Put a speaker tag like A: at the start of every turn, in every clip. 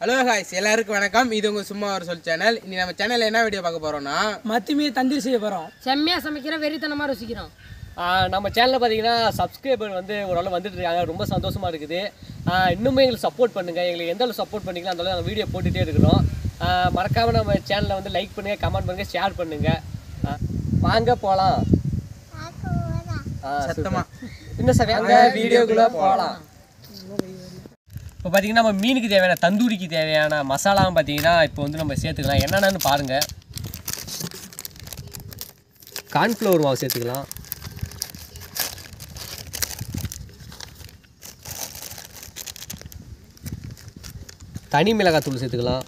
A: Hello ஹாய்ஸ் எல்லாருக்கும் வணக்கம். இது உங்கள் சும்மா ஒரு சொல் சேனல் இன்னி நம்ம சேனலில் என்ன வீடியோ பார்க்க போகிறோம்னா
B: மத்தி மீன் தந்தூரி செய்ய போகிறோம்
C: செம்மையா சமைக்கிற வெறித்தனமா ருசிக்கிறோம்.
D: ஆஹ் நம்ம சேனலில் பார்த்தீங்கன்னா சப்ஸ்கிரைபர் வந்து ஓரளவு வந்துட்டு இருக்காங்க. ரொம்ப சந்தோஷமாக இருக்குது. இன்னுமே எங்களுக்கு சப்போர்ட் பண்ணுங்கள் எங்களுக்கு எந்த அளவு சப்போர்ட் பண்ணிக்கலாம் அந்த அளவு நாங்கள் வீடியோ போட்டுகிட்டே இருக்கிறோம். ஆஹ் மறக்காம நம்ம சேனலை வந்து லைக் பண்ணுங்கள் கமெண்ட் பண்ணுங்கள் ஷேர் பண்ணுங்கள் வாங்க போகலாம் இன்னும் சார் வாங்க வீடியோக்குள்ளே போகலாம் இப்போ பார்த்தீங்கன்னா நம்ம மீனுக்கு தேவையான தந்தூரிக்கு தேவையான மசாலாவும் பார்த்தீங்கன்னா இப்போ வந்து நம்ம சேர்த்துக்கலாம். என்னென்னு பாருங்கள் கார்ன்ஃப்ளவர் மாவு சேர்த்துக்கலாம். தனி மிளகாத்தூள் சேர்த்துக்கலாம்.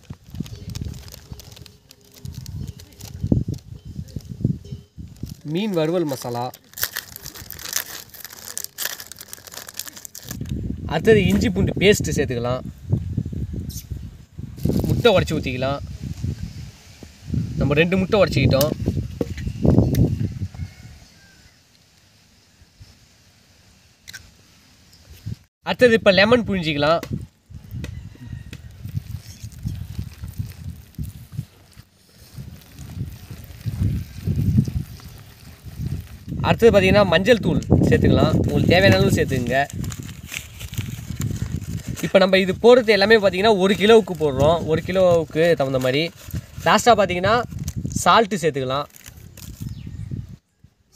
D: மீன் வறுவல் மசாலா. அடுத்தது இஞ்சி பூண்டு பேஸ்ட்டு சேர்த்துக்கலாம். முட்டை உடச்சி ஊற்றிக்கலாம் நம்ம ரெண்டு முட்டை உடச்சிக்கிட்டோம். அடுத்தது இப்போ லெமன் புழிஞ்சிக்கலாம். அடுத்தது பார்த்தீங்கன்னா மஞ்சள் தூள் சேர்த்துக்கலாம். உங்களுக்கு தேவையான அளவு சேர்த்துக்குங்க இப்போ நம்ம இது போடுறது எல்லாமே பார்த்தீங்கன்னா ஒரு கிலோவுக்கு போடுறோம். ஒரு கிலோவுக்கு தகுந்த மாதிரி. லாஸ்ட்டாக பார்த்தீங்கன்னா சால்ட்டு சேர்த்துக்கலாம்.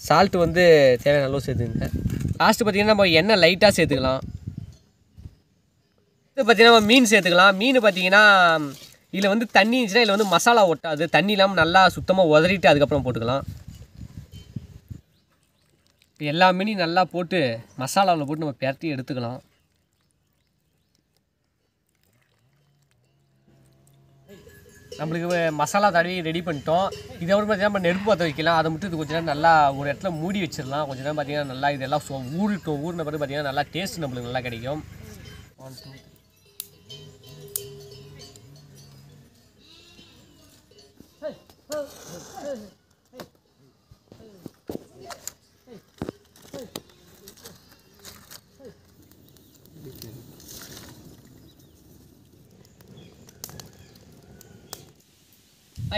D: சால்ட்டு வந்து தேவையான அளவு சேர்த்துக்குங்க லாஸ்ட்டு பார்த்தீங்கன்னா நம்ம எண்ணெய் லைட்டாக சேர்த்துக்கலாம். இது பார்த்தீங்கன்னா நம்ம மீன் சேர்த்துக்கலாம். மீன் பார்த்தீங்கன்னா இதில் வந்து தண்ணி இருந்துச்சுன்னா இதில் வந்து மசாலா ஒட்டாது தண்ணி இல்லாமல் நல்லா சுத்தமாக உதறிட்டு அதுக்கப்புறம் போட்டுக்கலாம். இப்போ எல்லா மீனையும் நல்லா போட்டு மசாலாவில் போட்டு நம்ம பிரட்டி எடுத்துக்கலாம். நம்மளுக்கு மசாலா தடவி ரெடி பண்ணிட்டோம். இதை வந்து பார்த்தீங்கன்னா நம்ம நெருப்பு பற்ற வைக்கலாம். அதை மட்டும் இது கொஞ்சம் நேரம் நல்லா ஒரு இடத்துல மூடி வச்சிடலாம். கொஞ்சம் நேரம் பார்த்தீங்கன்னா நல்லா இதெல்லாம் சோ ஊறிட்டோம் ஊறின பிறகு பார்த்தீங்கன்னா நல்லா டேஸ்ட் நம்மளுக்கு நல்லா கிடைக்கும். One.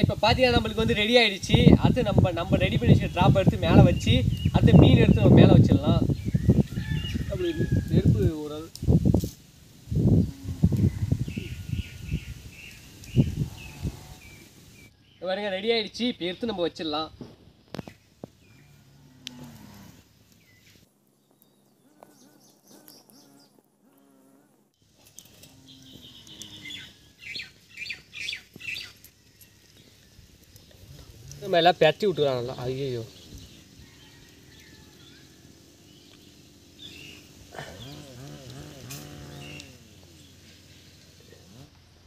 D: இப்போ பார்த்தீங்கன்னா நம்மளுக்கு வந்து ரெடி ஆகிடுச்சு அடுத்து நம்ம நம்ம ரெடி பண்ணி வச்சு ட்ராப் எடுத்து மேலே வச்சு அடுத்து மீன் எடுத்து நம்ம மேலே வச்சிடலாம். அப்படி நெருப்பு ஒரு பாருங்க ரெடி ஆகிடுச்சு இப்போ எடுத்து நம்ம வச்சிடலாம். நம்ம எல்லாம் பெரட்டி விட்டுக்கலாம் நல்லா ஐயோ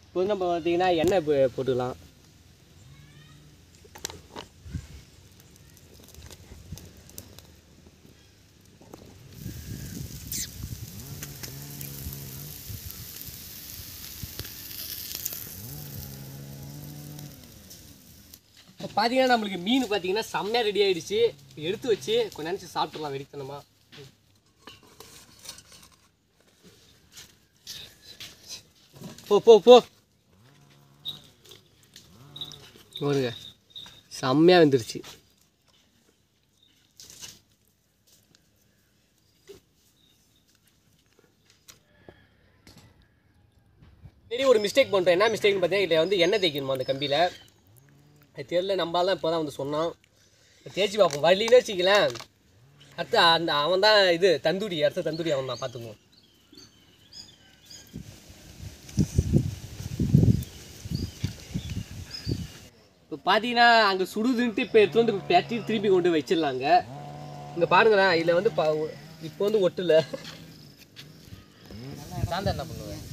D: இப்போ நம்ம பார்த்தீங்கன்னா எண்ணெய் போட்டுக்கலாம். பார்த்தீங்கன்னா நம்மளுக்கு மீன் பார்த்தீங்கன்னா செம்மையாக ரெடி ஆகிடுச்சு எடுத்து வச்சு கொஞ்சம் நினச்சி சாப்பிட்றலாம் வெடித்தனமா. போ போ போ. பாருங்க செம்மையாக வந்துருச்சு. சரி ஒரு மிஸ்டேக் பண்ணுறோம் என்ன மிஸ்டேக்னு பார்த்தீங்கன்னா இதில் வந்து எண்ணெய் தேய்க்கணுமா அந்த கம்பியில்? தெரியல நம்மளால தான் இப்போ தான் வந்து சொன்னான். தேய்ச்சி பார்ப்போம். வரலின்னு வச்சுக்கலாம் அடுத்து அந்த அவன் தான் இது தந்தூரி. அடுத்த தந்தூரி அவன் தான் பார்த்துக்குவோம். இப்போ பார்த்தீங்கன்னா அங்கே சுடுதுன்ட்டு இப்போ எடுத்து வந்து பேட்டி திருப்பி கொண்டு வச்சிடலாங்க. இங்கே பாருங்களேன் இதில் வந்து பா இப்போ வந்து ஒட்டல.
A: சாந்தா என்ன பண்ணுவேன்?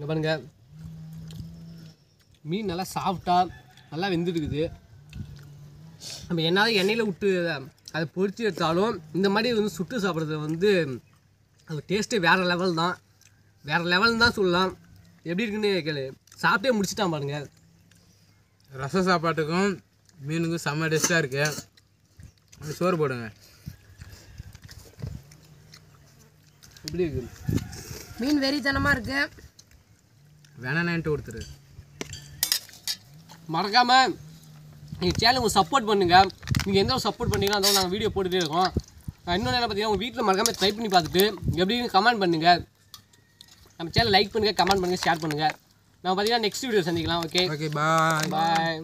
D: இங்கே பாருங்க. மீன் நல்லா சாஃப்டாக நல்லா வெந்துருக்குது. நம்ம என்னால் எண்ணெயில் விட்டு அதை பொரிச்சு எடுத்தாலும் இந்த மாதிரி வந்து சுட்டு சாப்பிட்றது வந்து அது டேஸ்ட்டு வேறு லெவல் தான். வேறு லெவல் தான் சொல்லலாம். எப்படி இருக்குன்னு கேளு. சாப்பிட்டே முடிச்சிட்டான் பாருங்க.
A: ரச சாப்பாட்டுக்கும் மீனுக்கும் செம்ம டேஸ்ட்டாக இருக்கு. அப்படி சோறு போடுங்க.
D: எப்படி இருக்கு?
C: மீன் வெறித்தனமாக இருக்கு.
A: வேணான்ட்டு கொடுத்துரு.
D: மறக்காமல் நீங்கள் சேனலுக்கு சப்போர்ட் பண்ணுங்கள் நீங்கள் எந்த சப்போர்ட் பண்ணீங்களோ அந்த நாங்கள் வீடியோ போட்டுகிட்டே இருக்கோம். இன்னொன்று என்ன பார்த்தீங்கன்னா உங்கள் வீட்டில் மறக்காமல் ட்ரை பண்ணி பார்த்துட்டு எப்படின்னு கமெண்ட் பண்ணுங்கள் நம்ம சேனல் லைக் பண்ணுங்கள் கமெண்ட் பண்ணுங்கள் ஷேர் பண்ணுங்கள் நம்ம பார்த்தீங்கன்னா நெக்ஸ்ட் வீடியோ சந்திக்கலாம் ஓகே
A: ஓகே பாய்
D: பாய்